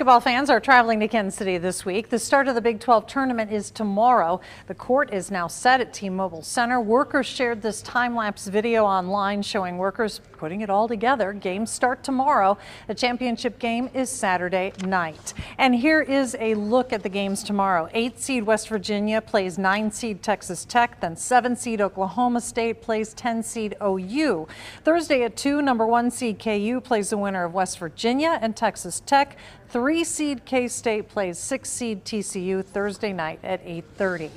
Basketball fans are traveling to Kansas City this week. The start of the Big 12 tournament is tomorrow. The court is now set at T-Mobile Center. Workers shared this time-lapse video online showing workers putting it all together. Games start tomorrow. The championship game is Saturday night. And here is a look at the games tomorrow. 8 seed West Virginia plays 9 seed Texas Tech, then 7 seed Oklahoma State plays 10 seed OU. Thursday at 2, number 1 seed KU plays the winner of West Virginia and Texas Tech. Three seed K State plays six seed TCU Thursday night at 8:30.